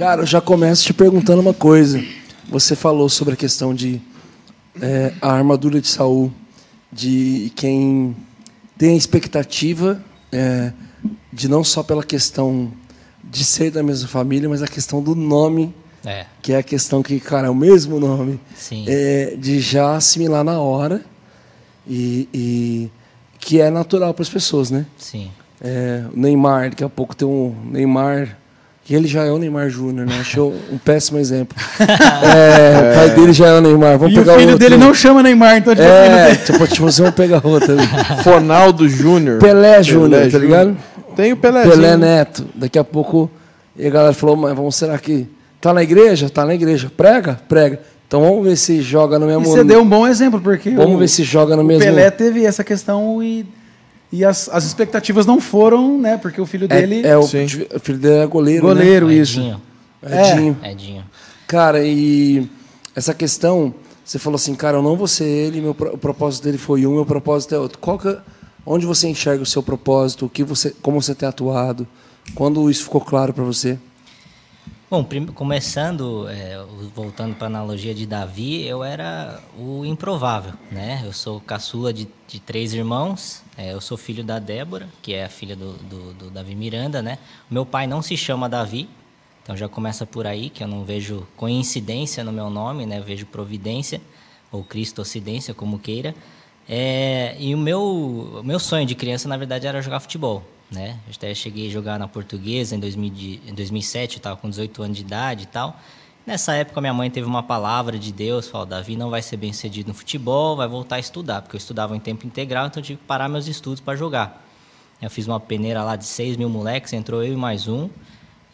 Cara, eu já começo te perguntando uma coisa. Você falou sobre a questão de é, a armadura de Saul, de quem tem a expectativa é, de não só pela questão de ser da mesma família, mas a questão do nome, É, que é a questão que, cara, é o mesmo nome, é, de já assimilar na hora e, e que é natural para as pessoas, né? Sim. É, o Neymar, daqui a pouco tem um Neymar, que ele já é o Neymar Júnior, né? Achou um péssimo exemplo. É, o pai dele já é o Neymar. Vamos E o pegar filho outro. dele não chama Neymar, então tipo, assim, não É, tem- tipo, tipo, você vamos pegar outro ali. Ronaldo Júnior. Pelé Júnior, tá ligado? Tem o Pelé. Pelé Neto. Daqui a pouco, e a galera falou, mas vamos, será que tá na igreja? Tá na igreja. Prega? Prega. Então vamos ver se joga no E mesmo... você deu um bom exemplo, porque Vamos o, ver se joga no o mesmo... Pelé teve essa questão e, e as, as expectativas não foram, né? Porque o filho dele É, é o, Sim. filho dele é goleiro, goleiro, né? isso. Edinho. Edinho. Edinho. Cara, e essa questão, você falou assim, cara, eu não vou ser ele, meu, o propósito dele foi um, meu propósito é outro. Qual que, é- onde você enxerga o seu propósito, o que você, como você tem atuado, quando isso ficou claro para você? Bom, começando, é, voltando para a analogia de Davi, eu era o improvável, né? Eu sou caçula de, de três irmãos, é, eu sou filho da Débora, que é a filha do, do- do Davi Miranda, né? Meu pai não se chama Davi, então já começa por aí, que eu não vejo coincidência no meu nome, né? Eu vejo providência, ou cristocidência, como queira. É, e o meu, o meu sonho de criança, na verdade, era jogar futebol. Né? Eu até cheguei a jogar na portuguesa em, 2000 de- em 2007, eu estava com 18 anos de idade e tal. Nessa época, minha mãe teve uma palavra de Deus: falou, Davi não vai ser bem sucedido no futebol, vai voltar a estudar, porque eu estudava em tempo integral, então eu tive que parar meus estudos para jogar. Eu fiz uma peneira lá de 6 mil moleques, entrou eu e mais um.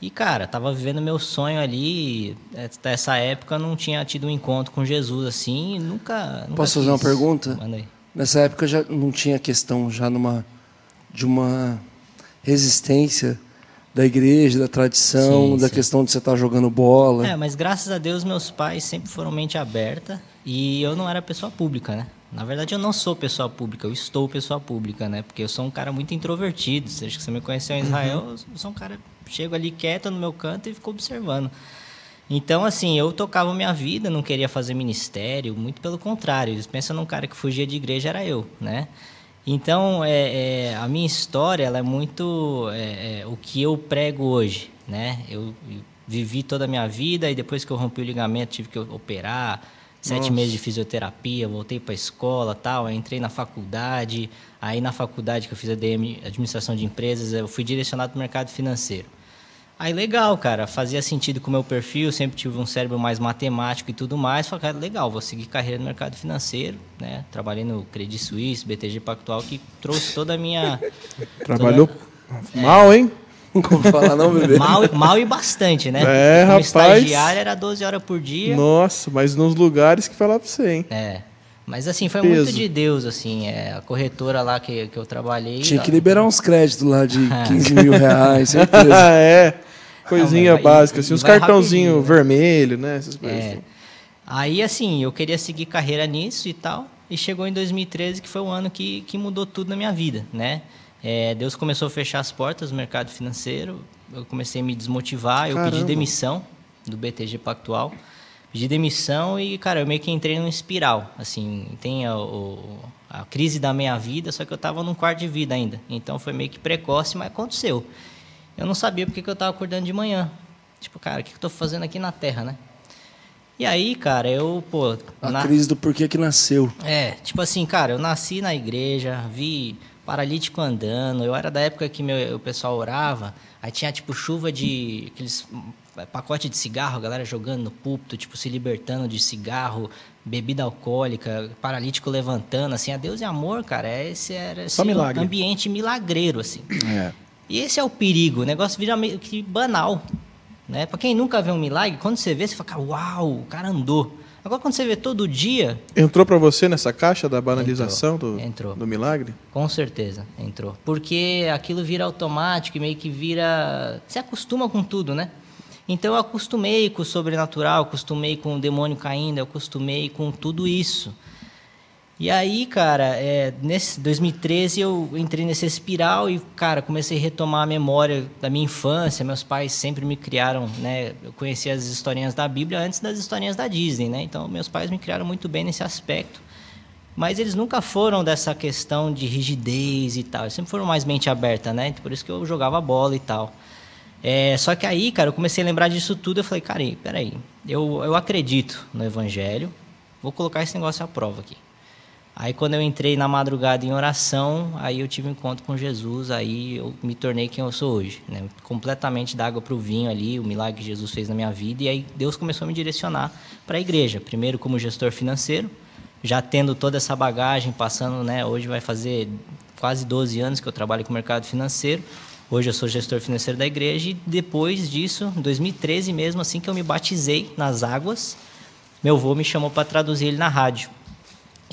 E, cara, tava vivendo meu sonho ali. Até essa época eu não tinha tido um encontro com Jesus assim, nunca. nunca Posso fazer uma pergunta? Manda aí. Nessa época já não tinha questão já numa de uma resistência da igreja, da tradição, Sim, da sim. questão de você estar jogando bola. É, mas graças a Deus meus pais sempre foram mente aberta e eu não era pessoa pública, né? Na verdade eu não sou pessoa pública, eu estou pessoa pública, né? Porque eu sou um cara muito introvertido. Acha que você me conheceu em Israel, eu sou um cara chego ali quieto no meu canto e fico observando. Então, assim, eu tocava minha vida, não queria fazer ministério, muito pelo contrário. Eles pensam num cara que fugia de igreja, era eu, né? Então, é, é, a minha história, ela é muito é, é, o que eu prego hoje, né? Eu, vivi toda a minha vida e depois que eu rompi o ligamento, tive que operar, sete meses de fisioterapia, voltei para a escola tal, entrei na faculdade, aí na faculdade que eu fiz ADM, Administração de Empresas, eu fui direcionado para o mercado financeiro. Aí legal, cara, fazia sentido com o meu perfil, sempre tive um cérebro mais matemático e tudo mais. Falei, cara, legal, vou seguir carreira no mercado financeiro, né? Trabalhei no Credit Suisse, BTG Pactual, que trouxe toda a minha... Trabalhou mal, hein? Não vou falar não, bebê. Mal, mal e bastante, né? É, Como rapaz. estagiário era 12 horas por dia. Nossa, mas nos lugares que falar pra você, hein? É. Mas assim, foi Peso. muito de Deus, assim. É, a corretora lá que, que eu trabalhei... Tinha que liberar uns créditos lá de 15 mil reais, Ah, certeza. é. Coisinha Não, básica, assim, e uns cartãozinho né? vermelho, né? Essas coisas. É. assim. Aí, assim, eu queria seguir carreira nisso e tal. E chegou em 2013, que foi o ano que, que mudou tudo na minha vida, né? É, Deus começou a fechar as portas do mercado financeiro. Eu comecei a me desmotivar. Eu pedi Caramba. demissão do BTG Pactual. Pedi demissão e, cara, eu meio que entrei num espiral. Assim, tem a, o- a crise da meia vida, só que eu tava num quarto de vida ainda. Então foi meio que precoce, mas aconteceu. Eu não sabia porque que eu tava acordando de manhã. Tipo, cara, o que que eu tô fazendo aqui na Terra, né? E aí, cara, eu, pô. A na- crise do porquê que nasceu. É, tipo assim, cara, eu nasci na igreja, vi paralítico andando. Eu era da época que meu, o pessoal orava, aí tinha tipo chuva de aqueles hum, pacote de cigarro, a galera jogando no púlpito, tipo se libertando de cigarro, bebida alcoólica, paralítico levantando, assim, a Deus e amor, cara, esse era esse Só milagre. ambiente milagreiro, assim. É. E esse é o perigo, o negócio vira meio que banal. Né? Para quem nunca vê um milagre, quando você vê, você fala, uau, o cara andou. Agora, quando você vê todo dia, Entrou pra você nessa caixa da banalização Entrou, do, entrou. do milagre? com certeza entrou. Porque aquilo vira automático e meio que vira. Você acostuma com tudo, né? Então eu acostumei com o sobrenatural, acostumei com o demônio caindo, eu acostumei com tudo isso. E aí, cara, é, nesse 2013 eu entrei nessa espiral e, cara, comecei a retomar a memória da minha infância. Meus pais sempre me criaram, né? Eu conheci as historinhas da Bíblia antes das historinhas da Disney, né? Então, meus pais me criaram muito bem nesse aspecto. Mas eles nunca foram dessa questão de rigidez e tal. Eles sempre foram mais mente aberta, né? Por isso que eu jogava bola e tal. É, só que aí, cara, eu comecei a lembrar disso tudo. Eu falei, cara, peraí, eu, eu acredito no Evangelho, vou colocar esse negócio à prova aqui. Aí quando eu entrei na madrugada em oração, aí eu tive um encontro com Jesus, aí eu me tornei quem eu sou hoje, né? Completamente da água para o vinho ali, o milagre que Jesus fez na minha vida, e aí Deus começou a me direcionar para a igreja, primeiro como gestor financeiro, já tendo toda essa bagagem, passando, né, hoje vai fazer quase 12 anos que eu trabalho com o mercado financeiro. Hoje eu sou gestor financeiro da igreja e depois disso, em 2013 mesmo, assim que eu me batizei nas águas, meu avô me chamou para traduzir ele na rádio.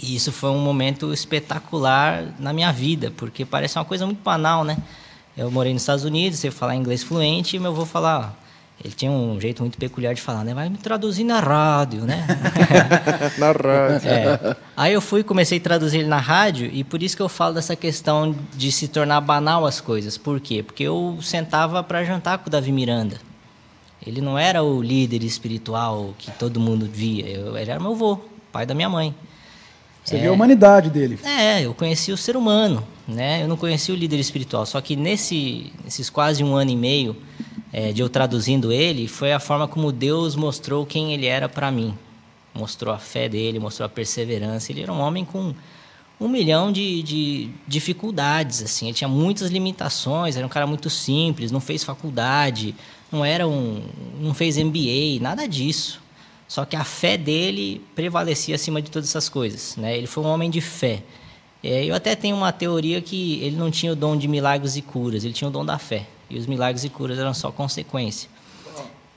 E isso foi um momento espetacular na minha vida, porque parece uma coisa muito banal, né? Eu morei nos Estados Unidos, sei falar inglês fluente, e meu avô falar, ele tinha um jeito muito peculiar de falar, né? Vai me traduzir na rádio, né? na rádio. É. Aí eu fui e comecei a traduzir ele na rádio, e por isso que eu falo dessa questão de se tornar banal as coisas. Por quê? Porque eu sentava para jantar com o Davi Miranda. Ele não era o líder espiritual que todo mundo via, eu, ele era meu avô, pai da minha mãe. Você é, viu a humanidade dele. É, eu conheci o ser humano, né? Eu não conheci o líder espiritual. Só que nesse, nesses quase um ano e meio é, de eu traduzindo ele, foi a forma como Deus mostrou quem ele era para mim. Mostrou a fé dele, mostrou a perseverança. Ele era um homem com um milhão de, de dificuldades, assim. Ele tinha muitas limitações. Era um cara muito simples, não fez faculdade, não era um, não fez MBA, nada disso. Só que a fé dele prevalecia acima de todas essas coisas. Né? Ele foi um homem de fé. É, eu até tenho uma teoria que ele não tinha o dom de milagres e curas, ele tinha o dom da fé. E os milagres e curas eram só consequência.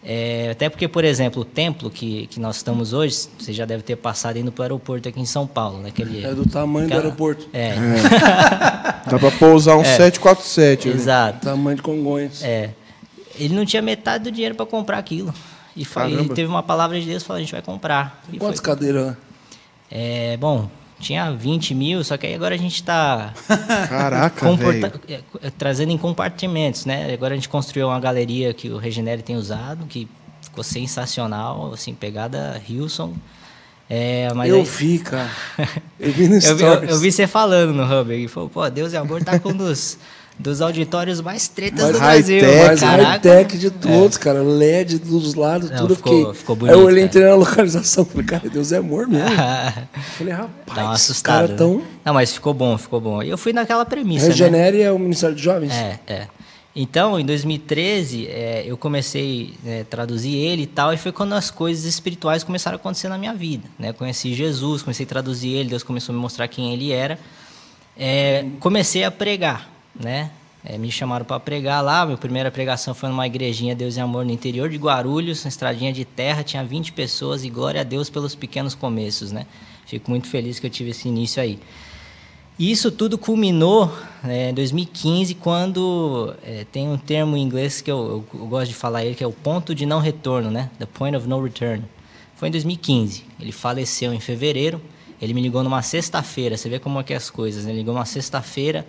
É, até porque, por exemplo, o templo que, que nós estamos hoje, você já deve ter passado indo para o aeroporto aqui em São Paulo. Né? Aquele, é do tamanho aquela, do aeroporto. É. é. Dá para pousar um é. 747. Exato. Tamanho de Congonhas. É. Ele não tinha metade do dinheiro para comprar aquilo. E, foi, e teve uma palavra de Deus falou, a gente vai comprar. E Quantas foi... cadeiras? É, bom, tinha 20 mil, só que aí agora a gente está comporta... É, é, trazendo em compartimentos, né? Agora a gente construiu uma galeria que o Regenere tem usado, que ficou sensacional, assim, pegada Hilson. É, eu aí... vi, cara. Eu vi no eu, vi, eu, eu, vi você falando no Hub. E falou, pô, Deus e amor tá com um dos dos auditórios mais tretas mais do Brasil. Mais high-tech de todos, é. cara. LED dos lados, Não, tudo. Ficou, fiquei... ficou bonito. Aí eu olhei, entrei na localização, falei, cara, Deus é amor mesmo. falei, rapaz, os caras né? tão... Não, mas ficou bom, ficou bom. E eu fui naquela premissa, Regenere né? é o Ministério de Jovens? É, é. Então, em 2013, é, eu comecei a é, traduzir ele e tal, e foi quando as coisas espirituais começaram a acontecer na minha vida. Né? Conheci Jesus, comecei a traduzir ele, Deus começou a me mostrar quem ele era. É, comecei a pregar, né? É, me chamaram para pregar lá. Minha primeira pregação foi numa igrejinha Deus e Amor no interior de Guarulhos, uma estradinha de terra, tinha 20 pessoas e glória a Deus pelos pequenos começos, né? Fico muito feliz que eu tive esse início aí. E isso tudo culminou né, em 2015, quando é, tem um termo em inglês que eu, eu, eu, gosto de falar ele, que é o ponto de não retorno, né? The point of no return. Foi em 2015. Ele faleceu em fevereiro. Ele me ligou numa sexta-feira. Você vê como é que é as coisas. Né? Ele ligou numa sexta-feira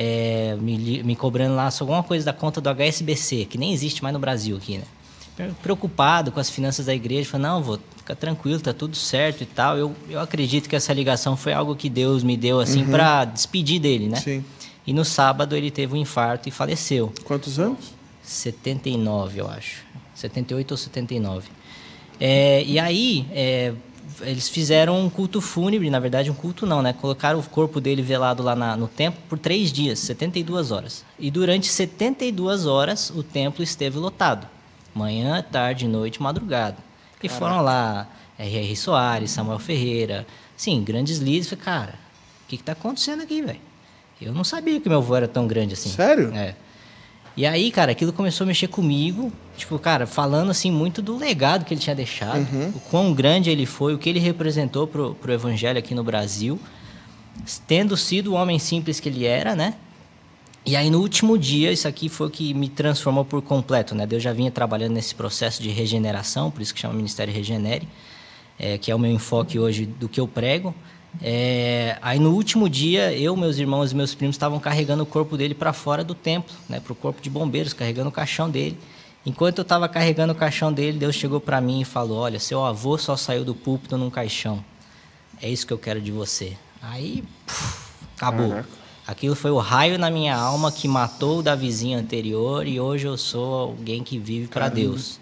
é, me, me cobrando lá alguma coisa da conta do HSBC, que nem existe mais no Brasil aqui, né? Preocupado com as finanças da igreja, falei, não, vou ficar tranquilo, tá tudo certo e tal. Eu, eu acredito que essa ligação foi algo que Deus me deu, assim, uhum. para despedir dele, né? Sim. E no sábado ele teve um infarto e faleceu. Quantos anos? 79, eu acho. 78 ou 79. É, e aí, é, eles fizeram um culto fúnebre, na verdade um culto não, né? Colocaram o corpo dele velado lá na, no templo por três dias, 72 horas. E durante 72 horas o templo esteve lotado. Manhã, tarde, noite, madrugada. E Caraca. foram lá R.R. Soares, Samuel Ferreira, sim, grandes líderes. Falei, cara, o que está acontecendo aqui, velho? Eu não sabia que meu avô era tão grande assim. Sério? É. E aí, cara, aquilo começou a mexer comigo, tipo, cara, falando assim muito do legado que ele tinha deixado, uhum. o quão grande ele foi, o que ele representou pro, pro evangelho aqui no Brasil, tendo sido o homem simples que ele era, né? E aí no último dia, isso aqui foi o que me transformou por completo, né? Eu já vinha trabalhando nesse processo de regeneração, por isso que chama Ministério Regenere, é, que é o meu enfoque hoje do que eu prego. É, aí no último dia, eu, meus irmãos e meus primos estavam carregando o corpo dele para fora do templo, né, para o corpo de bombeiros, carregando o caixão dele. Enquanto eu estava carregando o caixão dele, Deus chegou para mim e falou: Olha, seu avô só saiu do púlpito num caixão. É isso que eu quero de você. Aí, puf, acabou. Caraca. Aquilo foi o raio na minha alma que matou o da vizinha anterior e hoje eu sou alguém que vive para Deus.